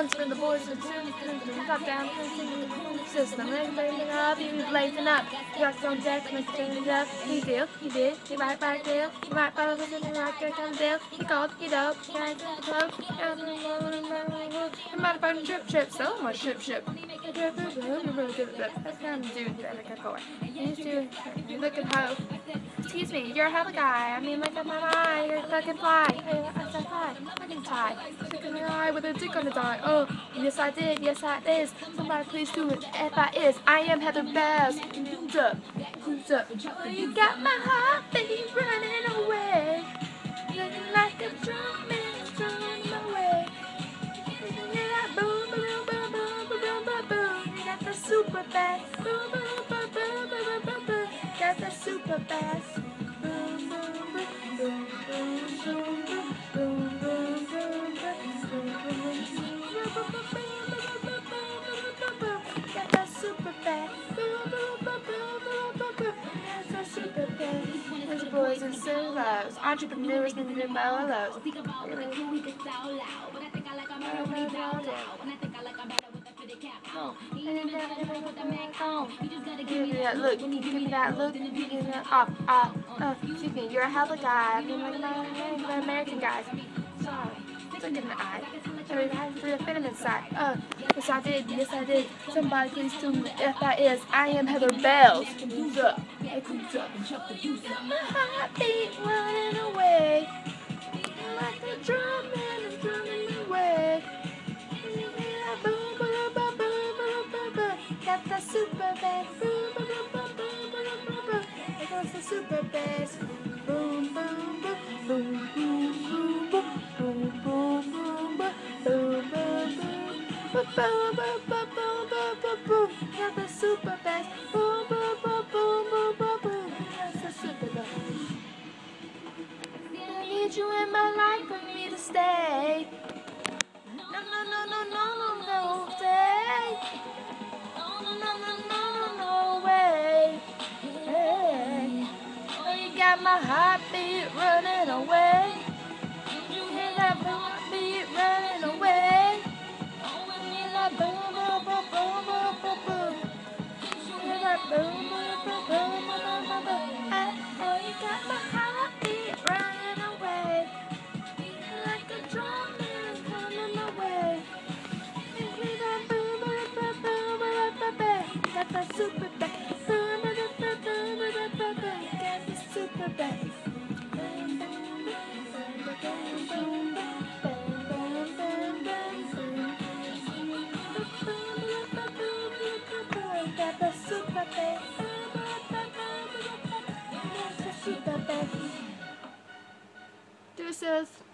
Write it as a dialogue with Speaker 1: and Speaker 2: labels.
Speaker 1: ones for the boys who soon top down system. Everything up, you blazing up. Trucks on deck, make it up. He did, he did, he right back there. He right back there, he right comes down. He called, he dope, he right he close. I'm about to trip, trip, so much trip, trip. That's kind of dude that I got going. He's doing, look at how, excuse me, you're a hell of a guy. I mean, look at my eye, you're a fucking fly. I said fly, fucking tie. Stick in your eye with a dick on his eye. Oh, yes I did, yes I is. Somebody please do it. If I is, I am Heather Bass. Who's up? Who's up? Oh, you got my heart heartbeat running away. Looking like a drum man running away. Yeah, boom, boom, boom, boom, boom, boom, boom. You got the super bass. Boom, boom, boom, boom, boys and solos, entrepreneurs and their molos. Give me that look. Give me that look. Give me that off. Off. Uh, excuse me. You're a hell of a guy. I mean, like American guys. Sorry. Look in the eye. Sorry, I have the feminine side. Uh, yes I did. Yes I did. Somebody please tell me if that is. I am Heather Bells. Who's up? Who's up? My heartbeat running away. Like a drum and I'm drumming away. Boom, boom, boom, boom, boom, boom, boom. Got the super bass. Boom, boom, boom, boom, boom, boom, boom, boom. Goes the super bass. Boom, boom, boom, boom, boom, boom, boom, boom, boom, boom, boom, boom. Got the super bass. Boom, boom, boom, boom, boom, boom, boom. That's the super bass. I need you in my life for me to stay. No, no, no, no, no, no, no, stay. No, no, no, no, no, no no way. Hey. Oh, you got my heartbeat running away. You hear that coming away. Got the super bass. Cheers.